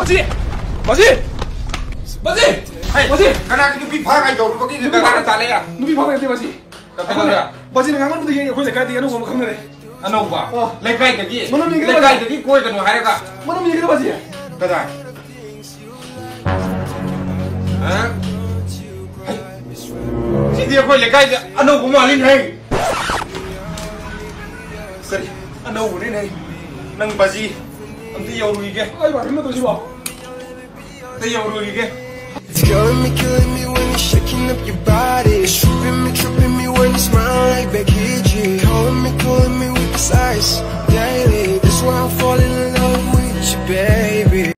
bác sĩ Masih! Hai, Masih! Kana nupi phang ai dor pagi cái phang ta cái ya. Nupi phang te Masih. cái ta ya. Masih ngang nu de ye ko se ka de cái ko khang ne. Anu ba. Le kai ka gi. Manu cái ga. Le kai cái gi cái ka nu cái ka. Manu mi ga Masih. cái ta. Ha? Chỉ cái coi lại cái gì, anh đâu cũng mà lên hay. Cái anh đâu cũng lên hay. Nâng bà gì? It's killing me, killing me when you're shaking up your body. It's tripping me, tripping me when you smile like Becky G Calling me, calling me with this ice daily. That's why I'm falling in love with you, babe.